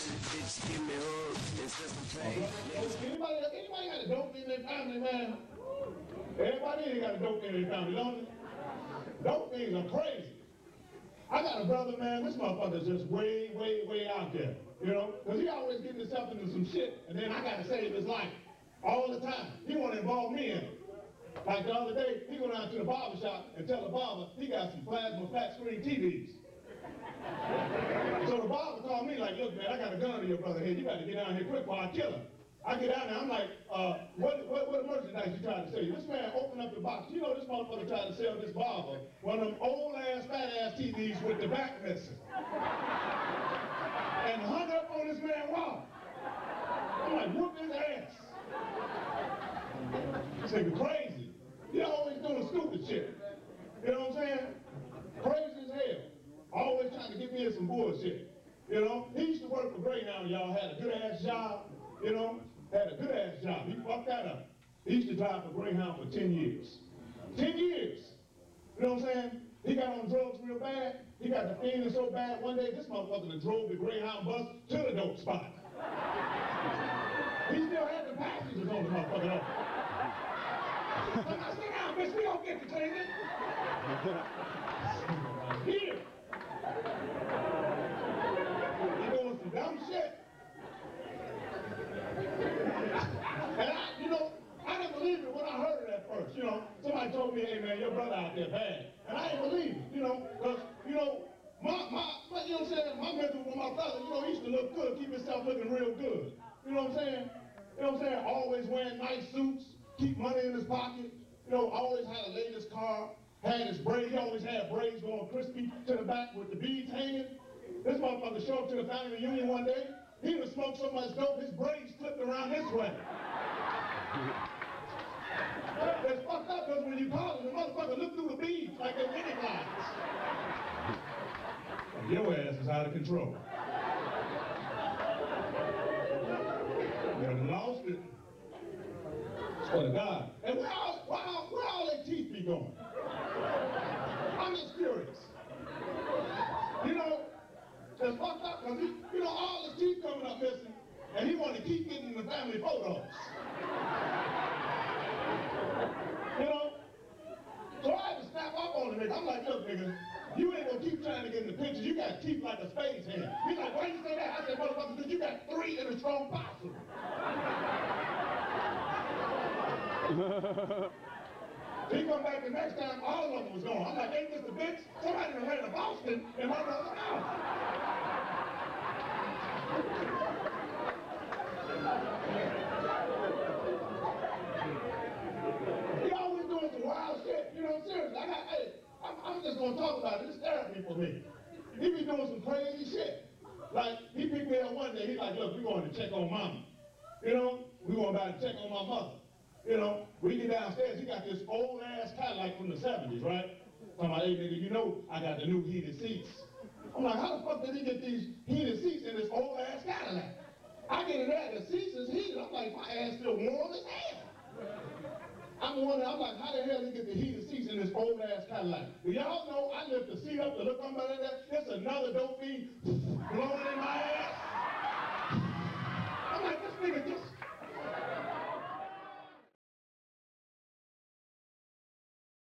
Bitch, give me. It's just a play. Anybody, anybody got a dope in their family, man? Everybody ain't got a dope in their family, don't they? Dope things are crazy. I got a brother, man, this motherfucker's just way, way, way out there. You know? Because he always getting himself into some shit, and then I gotta save his life. All the time. He wanna involve me in it. Like the other day, he went out to the barber shop and tell the barber he got some plasma flat screen TVs so the barber called me like, look, man, I got a gun to your brother here. You to get down here quick before I kill him. I get down there, I'm like, uh, what, what, what merchandise you trying to sell? This man opened up the box. You know this motherfucker tried to sell this barber one of them old ass, fat ass TVs with the back missing. and hung up on this man wall. I'm like, whoop his ass. This nigga crazy. He always doing stupid shit. You know what I'm saying? Crazy as hell. Always trying to get me in some bullshit. You know? He used to work for Greyhound, y'all. Had a good ass job. You know? Had a good ass job. He fucked that up. He used to drive for Greyhound for 10 years. 10 years. You know what I'm saying? He got on drugs real bad. He got the feeling so bad one day, this motherfucker drove the Greyhound bus to the dope spot. he still had the passengers on the motherfucker. I sit down, bitch, we don't get to clean it. Here. He doing some dumb shit. And I, you know, I didn't believe it when I heard it at first. You know, somebody told me, hey man, your brother out there bad. And I didn't believe it, you know, because, you know, my, my, you know what I'm saying, my mentor with my brother, you know, he used to look good, keep himself looking real good. You know what I'm saying? You know what I'm saying? Always wearing nice suits, keep money in his pocket, you know, always had the latest car, had his braids, he always had braids going crispy to the back with the beads hanging. This motherfucker showed up to the family reunion one day, he would smoke so much dope, his braids flipped around this way. It's fucked up because when you call him, the motherfucker look through the beads like they're mini blinds. Your ass is out of control. You have lost it. Swear to God. And where all, where all, where all their teeth be going? I'm just curious. You know, it's fucked up because you know, all his teeth coming up missing, and he want to keep getting the family photos. you know? So I had to snap up on the nigga. I'm like, look, nigga, you ain't gonna keep trying to get in the pictures. You got teeth like a space hand. He's like, why you say that? I said, motherfucker, because you got three in a strong possum. he come back the next time, all of them was gone. I'm like, ain't this a bitch? Somebody done ran a Boston in my brother's house. He always doing some wild shit, you know, seriously. I got, hey, I'm, I'm just gonna talk about it. It's therapy for me. He be doing some crazy shit. Like, he picked me up one day, he's like, look, we going to check on mama. You know, we going to check on my mother. You know, we get downstairs, he got this old ass Cadillac from the 70s, right? Talking about, hey nigga, you know I got the new heated seats. I'm like, how the fuck did he get these heated seats in this old ass Cadillac? I get in there, the seats is heated. I'm like, my ass still warm as hell. I'm wondering, I'm like, how the hell did he get the heated seats in this old prayer life. Y'all know I lift the seat up to look somebody there? It's another dope fiend blowing in my ass.